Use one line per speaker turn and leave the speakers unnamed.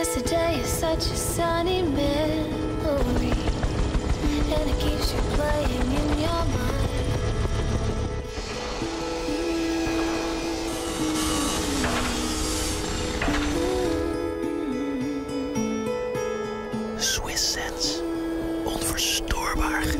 Yesterday is such a sunny memory, and it keeps you playing in your mind.
Swiss Sense. Onverstoorbaar Storbach.